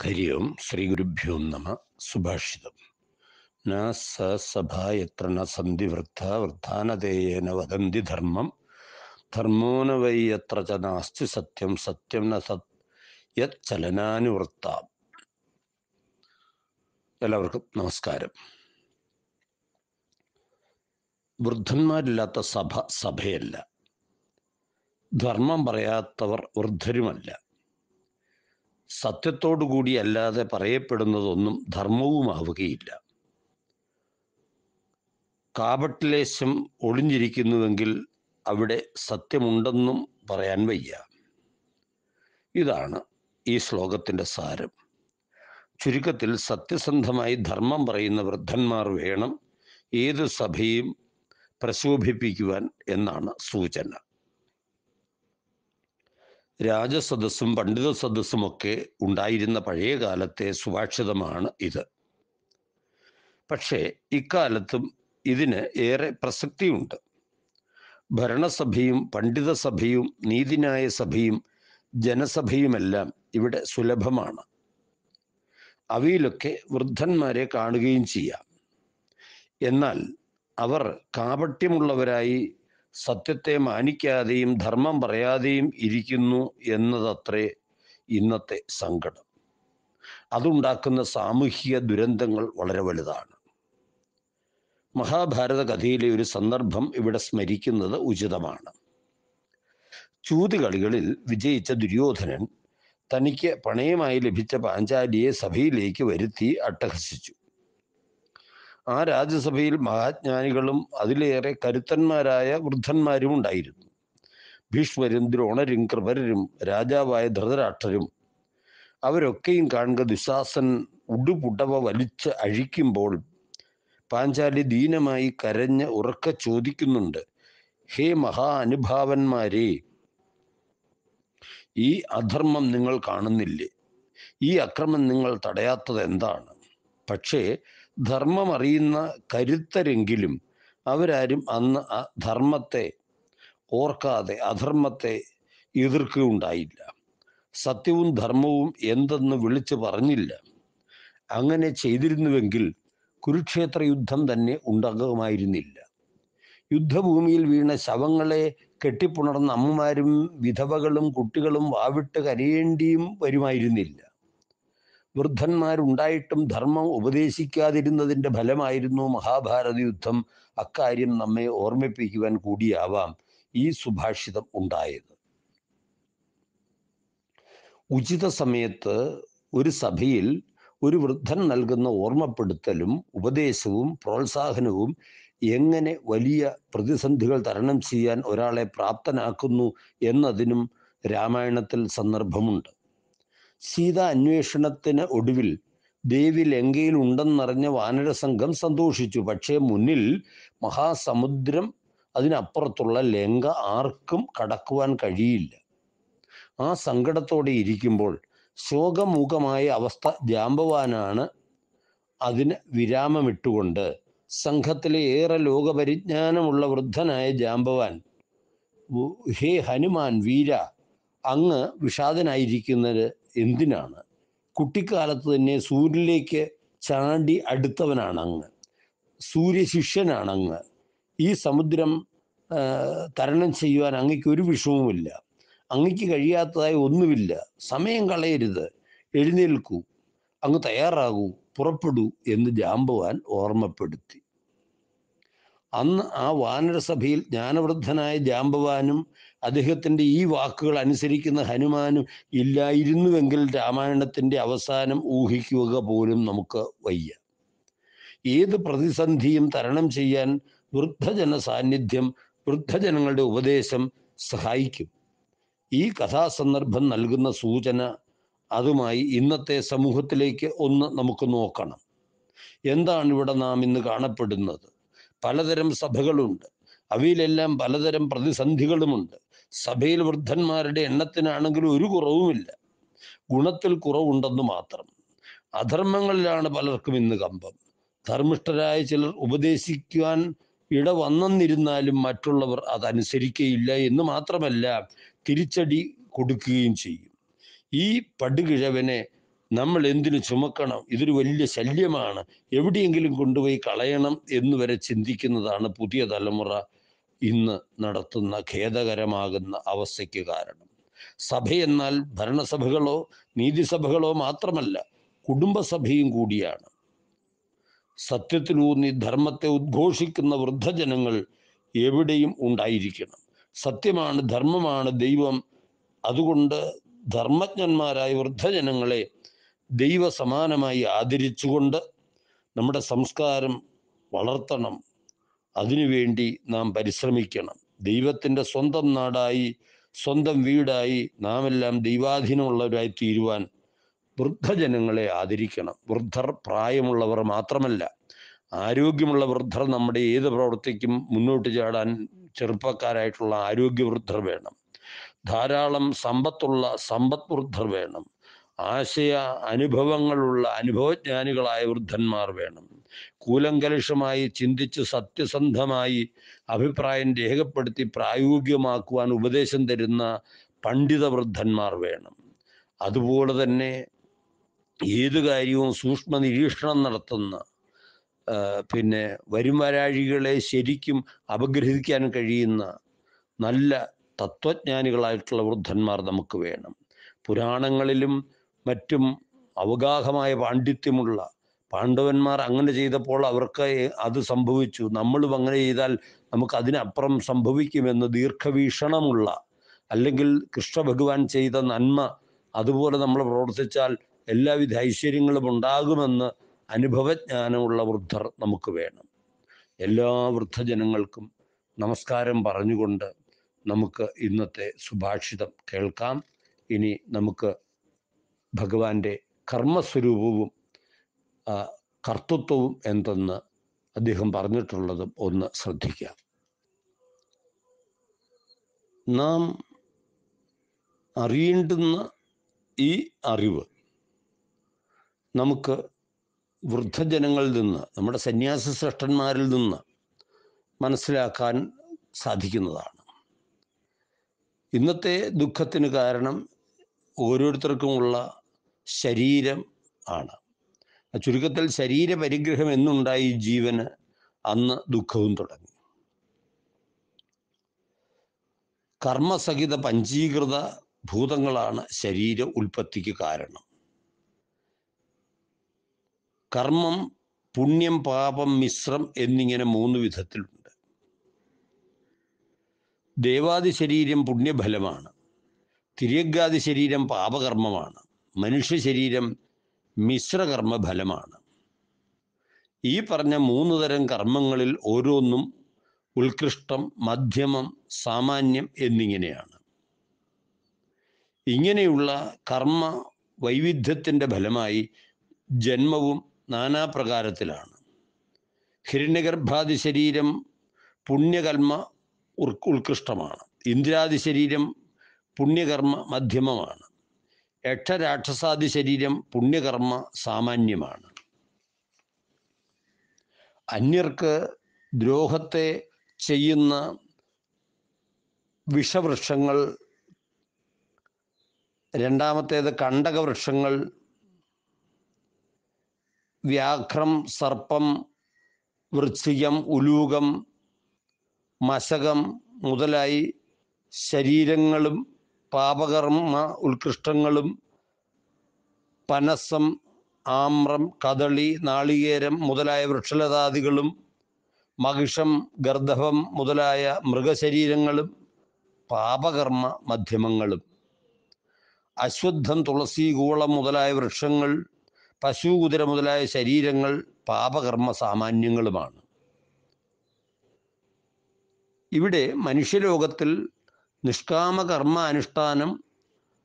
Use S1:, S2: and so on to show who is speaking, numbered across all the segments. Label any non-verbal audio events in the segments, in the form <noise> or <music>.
S1: ഹരി ഓം ശ്രീ ഗുരുഭ്യോ നമ. സുഭാഷിതം. ന സ സഭ എത്ര ന സന്ധി വൃദ്ധ വൃദ്ധാനതേയേന വദന്തി ധർമ്മം. ധർമ്മോ ന വൈ എത്ര ച നാസ്തി സത്യം സത്യം ന സത് യത് ചലനാനുവൃത്ത. എല്ലാവർക്കും നമസ്കാരം. വൃദ്ധന്മാരില്ലാത്ത സഭ സഭയല്ല. ധർമ്മം പറയാത്തവർ വൃദ്ധരുമല്ല. സത്യത്തോടുകൂടി അല്ലാതെ പറയപ്പെടുന്നതൊന്നും ധർമ്മവുമാവുകയില്ല. കാപട്ടിലേശം ഒളിഞ്ഞിരിക്കുന്നുവെങ്കിൽ അവിടെ സത്യമുണ്ടെന്നും പറയാൻ വയ്യ. ഇതാണ് ഈ ശ്ലോകത്തിന്റെ സാരം. ചുരുക്കത്തിൽ സത്യസന്ധമായി ധർമ്മം പറയുന്ന വൃദ്ധന്മാർ വേണം ഏത് സഭയും പ്രശോഭിപ്പിക്കുവാൻ എന്നാണ് സൂചന. രാജസദസ്സും പണ്ഡിത സദസ്സും ഒക്കെ ഉണ്ടായിരുന്ന പഴയ കാലത്തെ സുഭാഷിതമാണ് ഇത്. പക്ഷേ ഇക്കാലത്തും ഇതിന് ഏറെ പ്രസക്തിയുണ്ട്. ഭരണസഭയും പണ്ഡിത സഭയും നീതിന്യായ സഭയും ജനസഭയുമെല്ലാം ഇവിടെ സുലഭമാണ്. അവയിലൊക്കെ വൃദ്ധന്മാരെ കാണുകയും ചെയ്യാം. എന്നാൽ അവർ കാപട്യമുള്ളവരായി സത്യത്തെ മാനിക്കാതെയും ധർമ്മം പറയാതെയും ഇരിക്കുന്നു എന്നതത്രേ ഇന്നത്തെ സങ്കടം. അതുണ്ടാക്കുന്ന സാമൂഹിക ദുരന്തങ്ങൾ വളരെ വലുതാണ്. മഹാഭാരത കഥയിലെ ഒരു സന്ദർഭം ഇവിടെ സ്മരിക്കുന്നത് ഉചിതമാണ്. ചൂതുകളികളിൽ വിജയിച്ച ദുര്യോധനൻ തനിക്ക് പണയമായി ലഭിച്ച പാഞ്ചാലിയെ സഭയിലേക്ക് വരുത്തി അട്ടഹസിച്ചു. ആ രാജ്യസഭയിൽ മഹാജ്ഞാനികളും അതിലേറെ കരുത്തന്മാരായ വൃദ്ധന്മാരും ഉണ്ടായിരുന്നു. ഭീഷ്മരും ദ്രോണരും കൃപരും രാജാവായ ധൃതരാഷ്ട്രരും അവരൊക്കെയും കാണുക ദുശാസൻ ഉടുപുടവ വലിച്ച് അഴിക്കുമ്പോൾ പാഞ്ചാലി ദീനമായി കരഞ്ഞ് ഉറക്ക ചോദിക്കുന്നുണ്ട് ഹേ മഹാ അനുഭാവന്മാരെ ഈ അധർമ്മം നിങ്ങൾ കാണുന്നില്ലേ? ഈ അക്രമം നിങ്ങൾ തടയാത്തത് എന്താണ് പക്ഷേ ധർമ്മം അറിയുന്ന കരുത്തരെങ്കിലും അവരാരും അന്ന് ധർമ്മത്തെ ഓർക്കാതെ അധർമ്മത്തെ എതിർക്കുകയുണ്ടായില്ല. സത്യവും ധർമ്മവും എന്തെന്ന് വിളിച്ചു പറഞ്ഞില്ല. അങ്ങനെ ചെയ്തിരുന്നുവെങ്കിൽ കുരുക്ഷേത്ര യുദ്ധം തന്നെ ഉണ്ടാകുമായിരുന്നില്ല. യുദ്ധഭൂമിയിൽ വീണ ശവങ്ങളെ കെട്ടിപ്പുണർന്ന അമ്മമാരും വിധവകളും കുട്ടികളും വാവിട്ട് കരയേണ്ടിയും വരുമായിരുന്നില്ല. വൃദ്ധന്മാരുണ്ടായിട്ടും ധർമ്മം ഉപദേശിക്കാതിരുന്നതിന്റെ ഫലമായിരുന്നു മഹാഭാരത യുദ്ധം. അക്കാര്യം നമ്മെ ഓർമ്മിപ്പിക്കുവാൻ കൂടിയാവാം ഈ സുഭാഷിതം ഉണ്ടായത്. ഉചിത സമയത്ത് ഒരു സഭയിൽ ഒരു വൃദ്ധൻ നൽകുന്ന ഓർമ്മപ്പെടുത്തലും ഉപദേശവും പ്രോത്സാഹനവും എങ്ങനെ വലിയ പ്രതിസന്ധികൾ തരണം ചെയ്യാൻ ഒരാളെ പ്രാപ്തനാക്കുന്നു എന്നതിനും രാമായണത്തിൽ സന്ദർഭമുണ്ട്. സീത അന്വേഷണത്തിന് ഒടുവിൽ ദേവി ലങ്കയിൽ ഉണ്ടെന്നറിഞ്ഞ വാനര സംഘം സന്തോഷിച്ചു. പക്ഷേ മുന്നിൽ മഹാസമുദ്രം അതിനപ്പുറത്തുള്ള ലങ്ക ആർക്കും കടക്കുവാൻ കഴിയില്ല. ആ സങ്കടത്തോടെ ഇരിക്കുമ്പോൾ ശോകമുഖമായ അവസ്ഥ ജാമ്പവാനാണ് അതിന് വിരാമമിട്ടുകൊണ്ട് സംഘത്തിലെ ഏറെ ലോകപരിജ്ഞാനമുള്ള വൃദ്ധനായ ജാമ്പവാൻ ഹേ ഹനുമാൻ വീര അങ്ങ് വിഷാദനായിരിക്കുന്നത് എന്തിനാണ്? കുട്ടിക്കാലത്ത് തന്നെ സൂര്യനിലേക്ക് ചാണ്ടി അടുത്തവനാണ് അങ്ങ് സൂര്യശിഷ്യനാണ് ഈ സമുദ്രം തരണം ചെയ്യുവാൻ അങ്ങയ്ക്ക് ഒരു വിഷമവുമില്ല. അങ്ങയ്ക്ക് കഴിയാത്തതായി ഒന്നുമില്ല. സമയം കളയരുത്. എഴുന്നേൽക്കൂ. അങ്ങ് തയ്യാറാകൂ. പുറപ്പെടൂ എന്ന് ജാമ്പവാൻ ഓർമ്മപ്പെടുത്തി. അന്ന് ആ വാനരസഭയിൽ ജ്ഞാനവൃദ്ധനായ ജാമ്പവാനും അദ്ദേഹത്തിന്റെ ഈ വാക്കുകൾ അനുസരിക്കുന്ന ഹനുമാനും ഇല്ലായിരുന്നുവെങ്കിൽ രാമായണത്തിന്റെ അവസാനം ഊഹിക്കുക പോലും നമുക്ക് വയ്യ. ഏത് പ്രതിസന്ധിയും തരണം ചെയ്യാൻ വൃദ്ധജന സാന്നിധ്യം വൃദ്ധജനങ്ങളുടെ ഉപദേശം സഹായിക്കും. ഈ കഥാസന്ദർഭം നൽകുന്ന സൂചന അതുമായി ഇന്നത്തെ സമൂഹത്തിലേക്ക് ഒന്ന് നമുക്ക് നോക്കണം. എന്താണ് ഇവിടെ നാം ഇന്ന് കാണപ്പെടുന്നത്? പലതരം സഭകളുണ്ട്. അവയിലെല്ലാം പലതരം പ്രതിസന്ധികളുമുണ്ട്. സഭയിൽ വൃദ്ധന്മാരുടെ എണ്ണത്തിനാണെങ്കിലും ഒരു കുറവുമില്ല. ഗുണത്തിൽ കുറവുണ്ടെന്ന് മാത്രം. അധർമ്മങ്ങളിലാണ് പലർക്കും ഇന്ന് കമ്പം. ധർമ്മിഷ്ഠരായ ചിലർ ഉപദേശിക്കുവാൻ ഇട വന്നെന്നിരുന്നാലും മറ്റുള്ളവർ അതനുസരിക്കുകയില്ല എന്ന് മാത്രമല്ല തിരിച്ചടി കൊടുക്കുകയും ചെയ്യും. ഈ പടുകിഴവനെ നമ്മൾ എന്തിനു ചുമക്കണം? ഇതൊരു വലിയ ശല്യമാണ്. എവിടെയെങ്കിലും കൊണ്ടുപോയി കളയണം എന്ന് വരെ ചിന്തിക്കുന്നതാണ് പുതിയ തലമുറ ഇന്ന് നടത്തുന്ന ഖേദകരമാകുന്ന അവസ്ഥയ്ക്ക് കാരണം. സഭയെന്നാൽ ഭരണസഭകളോ നീതിസഭകളോ മാത്രമല്ല കുടുംബസഭയും കൂടിയാണ്. സത്യത്തിലൂന്നി ധർമ്മത്തെ ഉദ്ഘോഷിക്കുന്ന വൃദ്ധജനങ്ങൾ എവിടെയും ഉണ്ടായിരിക്കണം. സത്യമാണ് ധർമ്മമാണ് ദൈവം. അതുകൊണ്ട് ധർമ്മജ്ഞന്മാരായ വൃദ്ധജനങ്ങളെ ദൈവസമാനമായി ആദരിച്ചുകൊണ്ട് നമ്മുടെ സംസ്കാരം വളർത്തണം. അതിനുവേണ്ടി നാം പരിശ്രമിക്കണം. ദൈവത്തിന്റെ സ്വന്തം നാടായി സ്വന്തം വീടായി നാം എല്ലാം ദൈവാധീനമുള്ളവരായി തീരുവാൻ വൃദ്ധജനങ്ങളെ ആദരിക്കണം. വൃദ്ധർ പ്രായമുള്ളവർ മാത്രമല്ല ആരോഗ്യമുള്ള വൃദ്ധർ നമ്മുടെ ഏത് പ്രവൃത്തിക്കും മുന്നോട്ട് ചാടാൻ ചെറുപ്പക്കാരായിട്ടുള്ള ആരോഗ്യ വൃദ്ധർ വേണം. ധാരാളം സമ്പത്തുള്ള സമ്പദ് വൃദ്ധർ വേണം. ആശയ അനുഭവങ്ങളുള്ള അനുഭവജ്ഞാനികളായ വൃദ്ധന്മാർ വേണം. കൂലങ്കലുഷമായി ചിന്തിച്ച് സത്യസന്ധമായി അഭിപ്രായം രേഖപ്പെടുത്തി പ്രായോഗികമാക്കുവാൻ ഉപദേശം തരുന്ന പണ്ഡിത വൃദ്ധന്മാർ വേണം. അതുപോലെ തന്നെ ഏത് കാര്യവും സൂക്ഷ്മ നിരീക്ഷണം നടത്തുന്ന പിന്നെ വരുമരാഴികളെ ശരിക്കും അപഗ്രഹിക്കാൻ കഴിയുന്ന നല്ല തത്വജ്ഞാനികളായിട്ടുള്ള വൃദ്ധന്മാർ നമുക്ക് വേണം. പുരാണങ്ങളിലും മറ്റും അവഗാഹമായ പാണ്ഡിത്യമുള്ള പാണ്ഡവന്മാർ അങ്ങനെ ചെയ്തപ്പോൾ അവർക്ക് അത് സംഭവിച്ചു. നമ്മളും അങ്ങനെ ചെയ്താൽ നമുക്ക് അതിനപ്പുറം സംഭവിക്കുമെന്ന് ദീർഘവീക്ഷണമുള്ള അല്ലെങ്കിൽ കൃഷ്ണ ഭഗവാൻ ചെയ്ത നന്മ അതുപോലെ നമ്മൾ പ്രവർത്തിച്ചാൽ എല്ലാവിധ ഐശ്വര്യങ്ങളും ഉണ്ടാകുമെന്ന് അനുഭവജ്ഞാനമുള്ള വൃദ്ധർ നമുക്ക് വേണം. എല്ലാ വൃദ്ധജനങ്ങൾക്കും നമസ്കാരം പറഞ്ഞുകൊണ്ട് നമുക്ക് ഇന്നത്തെ സുഭാഷിതം കേൾക്കാം. ഇനി നമുക്ക് ഭഗവാന്റെ കർമ്മസ്വരൂപവും കർത്തൃത്വവും എന്തെന്ന് അദ്ദേഹം പറഞ്ഞിട്ടുള്ളതും ഒന്ന് ശ്രദ്ധിക്കാം നാം അറിയേണ്ടുന്ന ഈ അറിവ് നമുക്ക് വൃദ്ധജനങ്ങളിൽ നിന്ന് നമ്മുടെ സന്യാസ ശ്രേഷ്ഠന്മാരിൽ നിന്ന് മനസ്സിലാക്കാൻ സാധിക്കുന്നതാണ്. ഇന്നത്തെ ദുഃഖത്തിന് കാരണം ഓരോരുത്തർക്കുമുള്ള ശരീരം ആണ്. ചുരുക്കത്തിൽ ശരീര പരിഗ്രഹം എന്നുണ്ടായി ജീവന് അന്ന് ദുഃഖവും തുടങ്ങി. കർമ്മസഹിത പഞ്ചീകൃത ഭൂതങ്ങളാണ് ശരീര ഉൽപ്പത്തിക്ക് കാരണം. കർമ്മം പുണ്യം പാപം മിശ്രം എന്നിങ്ങനെ മൂന്ന് വിധത്തിലുണ്ട്. ദേവാദി ശരീരം പുണ്യഫലമാണ്. തിര്യഗാദി ശരീരം പാപകർമ്മമാണ്. മനുഷ്യ ശരീരം മിശ്രകർമ്മ ഫലമാണ് ഈ പറഞ്ഞ മൂന്ന് തരം കർമ്മങ്ങളിൽ ഓരോന്നും ഉത്കൃഷ്ടം മധ്യമം സാമാന്യം എന്നിങ്ങനെയാണ്. ഇങ്ങനെയുള്ള കർമ്മ വൈവിധ്യത്തിന്റെ ഫലമായി ജന്മവും നാനാപ്രകാരത്തിലാണ് ഹിരണ്യഗർഭാദി ശരീരം പുണ്യകർമ്മ ഉത്കൃഷ്ടമാണ്. ഇന്ദ്രാദി ശരീരം പുണ്യകർമ്മ മധ്യമമാണ്. യക്ഷരാക്ഷസാദി ശരീരം പുണ്യകർമ്മ സാമാന്യമാണ്. അന്യർക്ക് ദ്രോഹത്തെ ചെയ്യുന്ന വിഷവൃക്ഷങ്ങൾ രണ്ടാമത്തേത് കണ്ടകവൃക്ഷങ്ങൾ വ്യാഘ്രം സർപ്പം വൃശ്ചികം ഉലൂകം മശകം മുതലായി ശരീരങ്ങളും പാപകർമ്മ ഉത്കൃഷ്ടങ്ങളും പനസം ആമ്രം കദളി നാളികേരം മുതലായ വൃക്ഷലതാദികളും മഹിഷം ഗർദ്ധവം മുതലായ മൃഗശരീരങ്ങളും പാപകർമ്മ മധ്യമങ്ങളും. അശ്വത്ഥം തുളസി കൂളം മുതലായ വൃക്ഷങ്ങൾ പശു കുതിര മുതലായ ശരീരങ്ങൾ പാപകർമ്മ സാമാന്യങ്ങളുമാണ്. ഇവിടെ മനുഷ്യലോകത്തിൽ നിഷ്കാമകർമ്മ അനുഷ്ഠാനം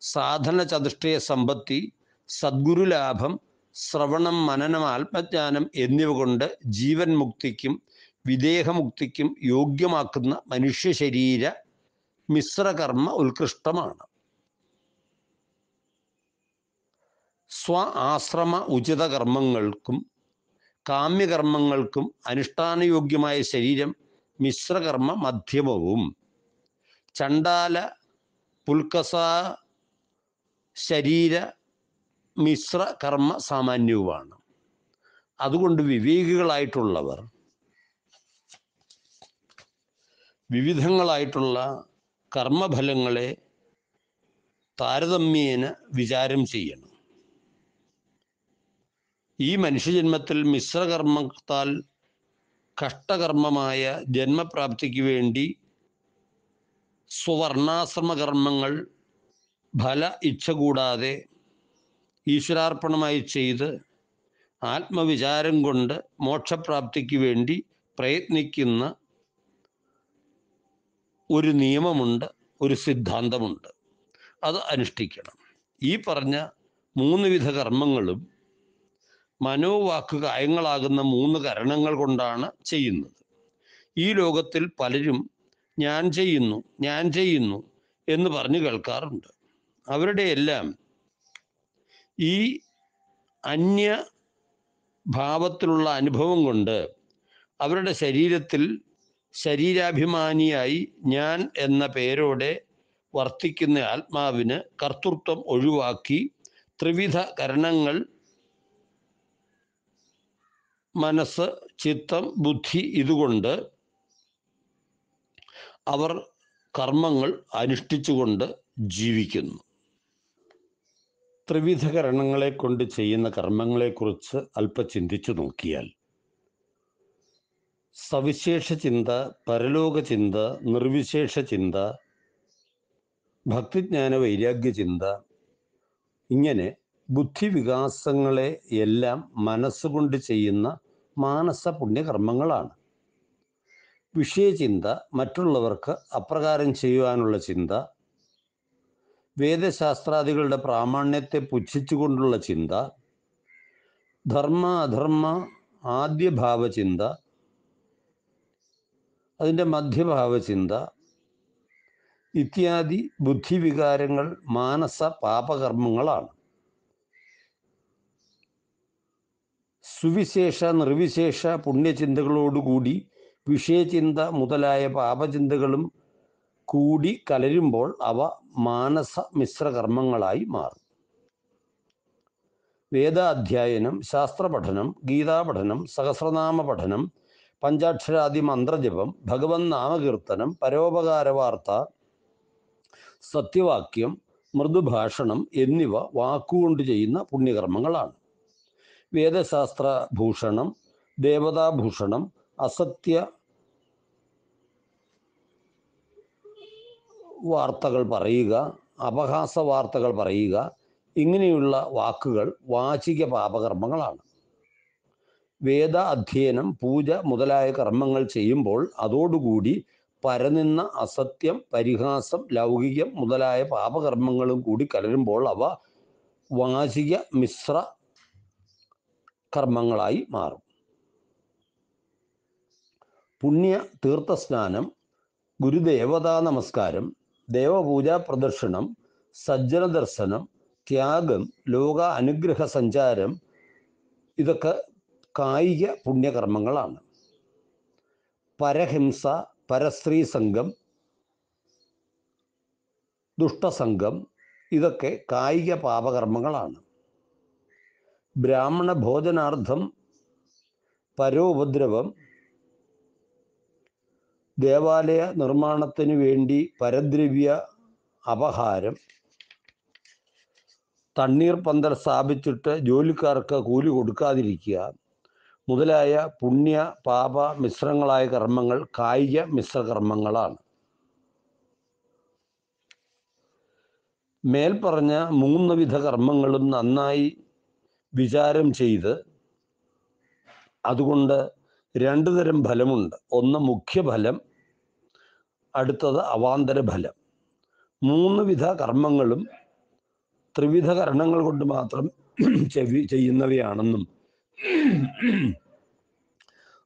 S1: സാധന ചതുഷ്ടയ സമ്പത്തി സദ്ഗുരുലാഭം ശ്രവണം മനനം ആത്മജ്ഞാനം എന്നിവ കൊണ്ട് ജീവൻ മുക്തിക്കും വിദേഹമുക്തിക്കും യോഗ്യമാക്കുന്ന മനുഷ്യ ശരീര മിശ്രകർമ്മ ഉത്കൃഷ്ടമാണ്. സ്വ ആശ്രമ ഉചിത കർമ്മങ്ങൾക്കും കാമ്യകർമ്മങ്ങൾക്കും അനുഷ്ഠാനയോഗ്യമായ ശരീരം മിശ്രകർമ്മ മധ്യമവും. ചണ്ടാല പുൽക്കസ ശരീര മിശ്ര കർമ്മ സാമാന്യവുമാണ്. അതുകൊണ്ട് വിവേകികളായിട്ടുള്ളവർ വിവിധങ്ങളായിട്ടുള്ള കർമ്മഫലങ്ങളെ താരതമ്യേന വിചാരം ചെയ്യണം. ഈ മനുഷ്യജന്മത്തിൽ മിശ്രകർമ്മത്താൽ കഷ്ടകർമ്മമായ ജന്മപ്രാപ്തിക്ക് വേണ്ടി സ്വവർണാശ്രമ കർമ്മങ്ങൾ ഫല ഇച്ഛ കൂടാതെ ഈശ്വരാർപ്പണമായി ചെയ്ത് ആത്മവിചാരം കൊണ്ട് മോക്ഷപ്രാപ്തിക്ക് വേണ്ടി പ്രയത്നിക്കുന്ന ഒരു നിയമമുണ്ട് ഒരു സിദ്ധാന്തമുണ്ട്. അത് അനുഷ്ഠിക്കണം. ഈ പറഞ്ഞ മൂന്ന് വിധ കർമ്മങ്ങളും മനോവാക്ക് കായങ്ങളാകുന്ന മൂന്ന് കരണങ്ങൾ കൊണ്ടാണ് ചെയ്യുന്നത്. ഈ ലോകത്തിൽ പലരും ഞാൻ ചെയ്യുന്നു ഞാൻ ചെയ്യുന്നു എന്ന് പറഞ്ഞു കേൾക്കാറുണ്ട്. അവരുടെ എല്ലാം ഈ അന്യ ഭാവത്തിലുള്ള അനുഭവം കൊണ്ട് അവരുടെ ശരീരത്തിൽ ശരീരാഭിമാനിയായി ഞാൻ എന്ന പേരോടെ വർത്തിക്കുന്ന ആത്മാവിന് കർത്തൃത്വം ഒഴിവാക്കി ത്രിവിധ കരണങ്ങൾ മനസ്സ് ചിത്തം ബുദ്ധി ഇതുകൊണ്ട് അവർ കർമ്മങ്ങൾ അനുഷ്ഠിച്ചുകൊണ്ട് ജീവിക്കുന്നു. ത്രിവിധ കരണങ്ങളെ കൊണ്ട് ചെയ്യുന്ന കർമ്മങ്ങളെക്കുറിച്ച് അല്പ ചിന്തിച്ചു നോക്കിയാൽ സവിശേഷ ചിന്ത പരലോക ചിന്ത നിർവിശേഷ ചിന്ത ഭക്തിജ്ഞാന വൈരാഗ്യ ചിന്ത ഇങ്ങനെ ബുദ്ധിവികാസങ്ങളെ എല്ലാം മനസ്സുകൊണ്ട് ചെയ്യുന്ന മാനസ പുണ്യകർമ്മങ്ങളാണ്. വിഷയചിന്ത മറ്റുള്ളവർക്ക് അപ്രകാരം ചെയ്യുവാനുള്ള ചിന്ത വേദശാസ്ത്രാദികളുടെ പ്രാമാണ്യത്തെ പുച്ഛിച്ചുകൊണ്ടുള്ള ചിന്ത ധർമ്മ അധർമ്മ ആദ്യഭാവചിന്ത അതിന്റെ മധ്യഭാവചിന്ത ഇത്യാദി ബുദ്ധിവികാരങ്ങൾ മാനസ പാപകർമ്മങ്ങളാണ്. സുവിശേഷ നിർവിശേഷ പുണ്യചിന്തകളോടുകൂടി വിഷയചിന്ത മുതലായ പാപചിന്തകളും കൂടി കലരുമ്പോൾ അവ മാനസ മിശ്രകർമ്മങ്ങളായി മാറും. വേദാധ്യായനം ശാസ്ത്രപഠനം ഗീതാപഠനം സഹസ്രനാമ പഠനം പഞ്ചാക്ഷരാദി മന്ത്രജപം ഭഗവത് നാമകീർത്തനം പരോപകാര വാർത്ത സത്യവാക്യം മൃദുഭാഷണം എന്നിവ വാക്കുകൊണ്ട് ചെയ്യുന്ന പുണ്യകർമ്മങ്ങളാണ്. വേദശാസ്ത്ര ഭൂഷണം ദേവതാഭൂഷണം അസത്യ വാർത്തകൾ പറയുക അപഹാസ വാർത്തകൾ പറയുക ഇങ്ങനെയുള്ള വാക്കുകൾ വാചിക പാപകർമ്മങ്ങളാണ്. വേദ അധ്യയനം പൂജ മുതലായ കർമ്മങ്ങൾ ചെയ്യുമ്പോൾ അതോടുകൂടി പരനിന്ന അസത്യം പരിഹാസം ലൗകികം മുതലായ പാപകർമ്മങ്ങളും കൂടി കലരുമ്പോൾ അവ വാചിക മിശ്ര കർമ്മങ്ങളായി മാറും. പുണ്യ തീർത്ഥസ്നാനം ഗുരുദേവതാ നമസ്കാരം ദേവപൂജാ പ്രദർശനം സജ്ജന ദർശനം ത്യാഗം ലോക അനുഗ്രഹ സഞ്ചാരം ഇതൊക്കെ കായിക പുണ്യകർമ്മങ്ങളാണ്. പരഹിംസ പരസ്ത്രീ സംഘം ദുഷ്ടസംഘം ഇതൊക്കെ കായിക പാപകർമ്മങ്ങളാണ്. ബ്രാഹ്മണ ഭോജനാർത്ഥം പരോപദ്രവം ദേവാലയ നിർമ്മാണത്തിന് വേണ്ടി പരദ്രവ്യ അപഹാരം തണ്ണീർ പന്തൽ സ്ഥാപിച്ചിട്ട് ജോലിക്കാർക്ക് കൂലി കൊടുക്കാതിരിക്കുക മുതലായ പുണ്യ പാപ മിശ്രങ്ങളായ കർമ്മങ്ങൾ കായിക മിശ്രകർമ്മങ്ങളാണ്. മേൽപ്പറഞ്ഞ മൂന്ന് വിധ കർമ്മങ്ങളും നന്നായി വിചാരം ചെയ്ത് അതുകൊണ്ട് രണ്ടു തരം ഫലമുണ്ട്. ഒന്ന് മുഖ്യഫലം അടുത്തത് അവാന്തര ഫലം. മൂന്ന് വിധ കർമ്മങ്ങളും ത്രിവിധ കരണങ്ങൾ കൊണ്ട് മാത്രം <clears throat> ചെവി ചെയ്യുന്നവയാണെന്നും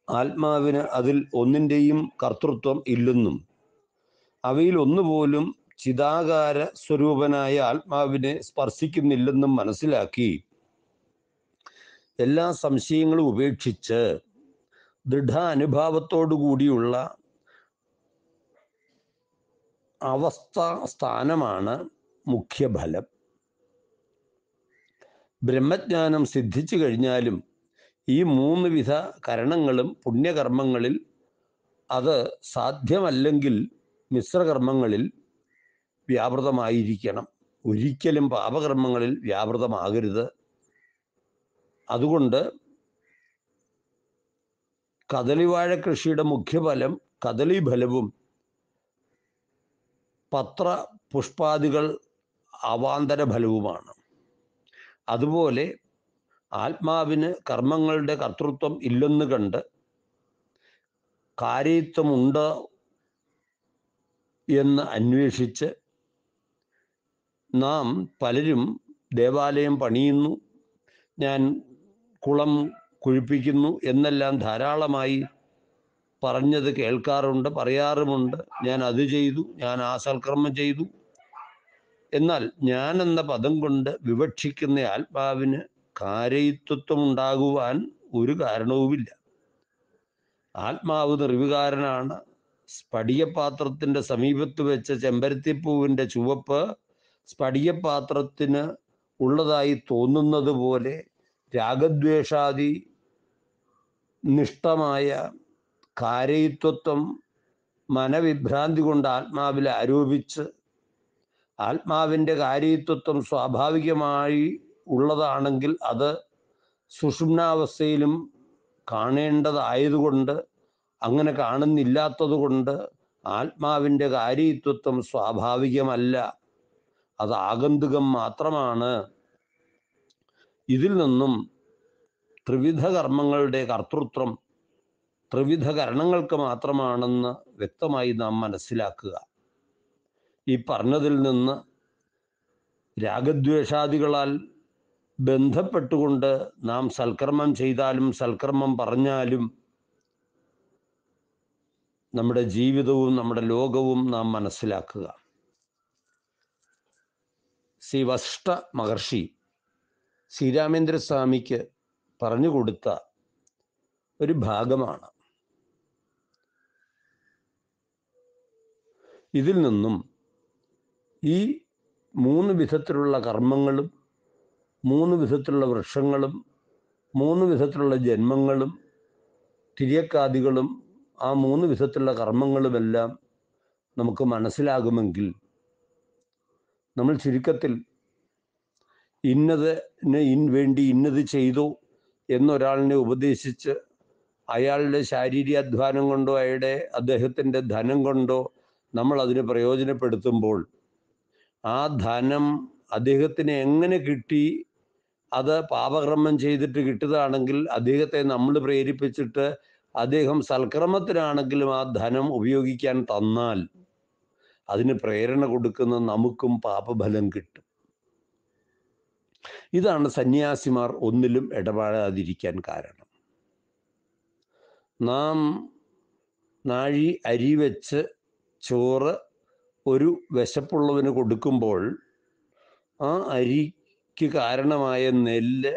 S1: ആത്മാവിന് അതിൽ ഒന്നിന്റെയും കർത്തൃത്വം ഇല്ലെന്നും അവയിൽ ഒന്നുപോലും ചിതാകാര സ്വരൂപനായ ആത്മാവിനെ സ്പർശിക്കുന്നില്ലെന്നും മനസ്സിലാക്കി എല്ലാ സംശയങ്ങളും ഉപേക്ഷിച്ച് ദൃഢ അനുഭാവത്തോടു കൂടിയുള്ള അവസ്ഥ സ്ഥാനമാണ് മുഖ്യഫലം ബ്രഹ്മജ്ഞാനം സിദ്ധിച്ചു കഴിഞ്ഞാലും ഈ മൂന്ന് വിധ കരണങ്ങളും പുണ്യകർമ്മങ്ങളിൽ അത് സാധ്യമല്ലെങ്കിൽ മിശ്രകർമ്മങ്ങളിൽ വ്യാപൃതമായിരിക്കണം. ഒരിക്കലും പാപകർമ്മങ്ങളിൽ വ്യാപൃതമാകരുത്. അതുകൊണ്ട് കദളിവാഴ കൃഷിയുടെ മുഖ്യഫലം കദളി ഫലവും പത്ര പുഷ്പാദികൾ അവാന്തര ഫലവുമാണ് അതുപോലെ ആത്മാവിന് കർമ്മങ്ങളുടെ കർത്തൃത്വം ഇല്ലെന്ന് കണ്ട് കാര്യത്വമുണ്ട് എന്ന് അന്വേഷിച്ച് നാം പലരും ദേവാലയം പണിയുന്നു. ഞാൻ കുളം കുഴിപ്പിക്കുന്നു എന്നെല്ലാം ധാരാളമായി പറഞ്ഞത് കേൾക്കാറുണ്ട് പറയാറുമുണ്ട്. ഞാൻ അത് ചെയ്തു ഞാൻ ആ സൽക്കർമ്മം ചെയ്തു. എന്നാൽ ഞാൻ എന്ന പദം കൊണ്ട് വിവക്ഷിക്കുന്ന ആത്മാവിന് കാരയിത്വം ഉണ്ടാകുവാൻ ഒരു കാരണവുമില്ല. ആത്മാവ് നിർവികാരനാണ് സ്ഫടികപാത്രത്തിന്റെ സമീപത്ത് വെച്ച ചെമ്പരത്തിപ്പൂവിന്റെ ചുവപ്പ് സ്ഫടികപാത്രത്തിന് ഉള്ളതായി തോന്നുന്നത് പോലെ രാഗദ്വേഷാദി നിഷ്ഠമായ കാര്യത്വത്വം മനവിഭ്രാന്തി കൊണ്ട് ആത്മാവിൽ ആരോപിച്ച് ആത്മാവിന്റെ കാര്യത്വത്വം സ്വാഭാവികമായി ഉള്ളതാണെങ്കിൽ അത് സുഷുമ്നാവസ്ഥയിലും കാണേണ്ടതായതുകൊണ്ട് അങ്ങനെ കാണുന്നില്ലാത്തത് കൊണ്ട് ആത്മാവിന്റെ കാര്യത്വത്വം സ്വാഭാവികമല്ല. അത് ആഗന്തുകം മാത്രമാണ്. ഇതിൽ നിന്നും ത്രിവിധ കർമ്മങ്ങളുടെ കർത്തൃത്വം ത്രിവിധ കരണങ്ങൾക്ക് മാത്രമാണെന്ന് വ്യക്തമായി നാം മനസ്സിലാക്കുക. ഈ പറഞ്ഞതിൽ നിന്ന് രാഗദ്വേഷാദികളാൽ ബന്ധപ്പെട്ടുകൊണ്ട് നാം സൽക്കർമ്മം ചെയ്താലും സൽക്കർമ്മം പറഞ്ഞാലും നമ്മുടെ ജീവിതവും നമ്മുടെ ലോകവും നാം മനസ്സിലാക്കുക. ശ്രീ വസിഷ്ഠ മഹർഷി ശ്രീരാമേന്ദ്രസ്വാമിക്ക് പറഞ്ഞു കൊടുത്ത ഒരു ഭാഗമാണ്. ഇതിൽ നിന്നും ഈ മൂന്ന് വിധത്തിലുള്ള കർമ്മങ്ങളും മൂന്ന് വിധത്തിലുള്ള വൃക്ഷങ്ങളും മൂന്ന് വിധത്തിലുള്ള ജന്മങ്ങളും തിരിയക്കാദികളും ആ മൂന്ന് വിധത്തിലുള്ള കർമ്മങ്ങളുമെല്ലാം നമുക്ക് മനസ്സിലാകുമെങ്കിൽ നമ്മൾ ചുരുക്കത്തിൽ ഇന്നതിന് ഇൻ വേണ്ടി ഇന്നത് ചെയ്തു എന്നൊരാളിനെ ഉപദേശിച്ച് അയാളുടെ ശാരീരിക അധ്വാനം കൊണ്ടോ അയാളുടെ അദ്ദേഹത്തിന്റെ ധനം കൊണ്ടോ നമ്മൾ അതിന് പ്രയോജനപ്പെടുത്തുമ്പോൾ ആ ധനം അദ്ദേഹത്തിന് എങ്ങനെ കിട്ടി? അത് പാപകർമ്മം ചെയ്തിട്ട് കിട്ടുകയാണെങ്കിൽ അദ്ദേഹത്തെ നമ്മൾ പ്രേരിപ്പിച്ചിട്ട് അദ്ദേഹം സൽക്രമത്തിനാണെങ്കിലും ആ ധനം ഉപയോഗിക്കാൻ തന്നാൽ അതിന് പ്രേരണ കൊടുക്കുന്ന നമുക്കും പാപഫലം കിട്ടും. ഇതാണ് സന്യാസിമാർ ഒന്നിലും ഇടപാടാതിരിക്കാൻ കാരണം. നാം നാഴി അരി വെച്ച് ചോറ് ഒരു വിശപ്പുള്ളവന് കൊടുക്കുമ്പോൾ ആ അരിക്ക് കാരണമായ നെല്ല്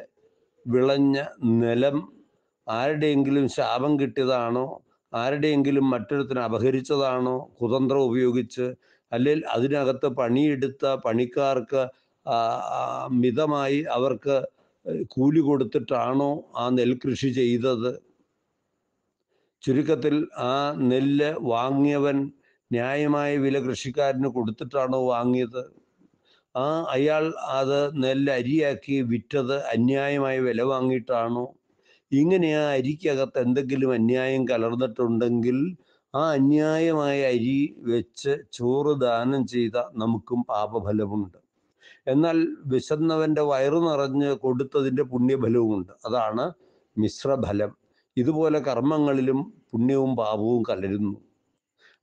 S1: വിളഞ്ഞ നിലം ആരുടെയെങ്കിലും ശാപം കിട്ടിയതാണോ? ആരുടെയെങ്കിലും മറ്റൊരുത്തിന് അപഹരിച്ചതാണോ? കുതന്ത്രം ഉപയോഗിച്ച് അല്ലെങ്കിൽ അതിനകത്ത് പണിയെടുത്ത പണിക്കാർക്ക് മിതമായി അവർക്ക് കൂലി കൊടുത്തിട്ടാണോ ആ നെൽകൃഷി ചെയ്തത്? ചുരുക്കത്തിൽ ആ നെല്ല് വാങ്ങിയവൻ ന്യായമായ വില കൃഷിക്കാരന് കൊടുത്തിട്ടാണോ വാങ്ങിയത്? ആ അയാൾ അത് നെല്ല് അരിയാക്കി വിറ്റത് അന്യായമായ വില വാങ്ങിയിട്ടാണോ? ഇങ്ങനെ ആ അരിക്കകത്ത് എന്തെങ്കിലും അന്യായം കലർന്നിട്ടുണ്ടെങ്കിൽ ആ അന്യായമായ അരി വെച്ച് ചോറ് ദാനം ചെയ്ത നമുക്കും പാപഫലമുണ്ട്. എന്നാൽ വിശന്നവന്റെ വയറു നിറഞ്ഞ് കൊടുത്തതിന്റെ പുണ്യഫലവുമുണ്ട് അതാണ് മിശ്രഫലം. ഇതുപോലെ കർമ്മങ്ങളിലും പുണ്യവും പാപവും കലരുന്നു.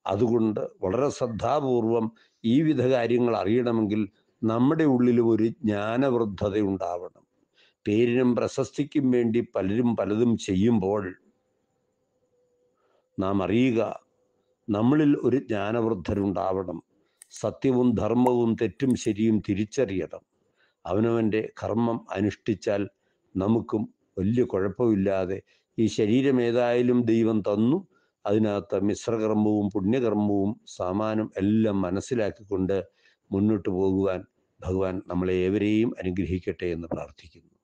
S1: അതുകൊണ്ട് വളരെ ശ്രദ്ധാപൂർവം ഈ വിധ കാര്യങ്ങൾ അറിയണമെങ്കിൽ നമ്മുടെ ഉള്ളിലും ഒരു ജ്ഞാനവൃദ്ധത ഉണ്ടാവണം. പേരിനും പ്രശസ്തിക്കും വേണ്ടി പലരും പലതും ചെയ്യുമ്പോൾ നാം അറിയുക നമ്മളിൽ ഒരു ജ്ഞാനവൃദ്ധരുണ്ടാവണം. സത്യവും ധർമ്മവും തെറ്റും ശരിയും തിരിച്ചറിയണം. അവനവന്റെ കർമ്മം അനുഷ്ഠിച്ചാൽ നമുക്കും വലിയ കുഴപ്പമില്ലാതെ ഈ ശരീരം ഏതായാലും ദൈവം തന്നു. അതിനകത്ത് മിശ്രകർമ്മവും പുണ്യകർമ്മവും സമാനം എല്ലാം മനസ്സിലാക്കിക്കൊണ്ട് മുന്നോട്ട് പോകുവാൻ ഭഗവാൻ നമ്മളെ ഏവരെയും അനുഗ്രഹിക്കട്ടെ എന്ന് പ്രാർത്ഥിക്കുന്നു.